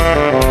Thank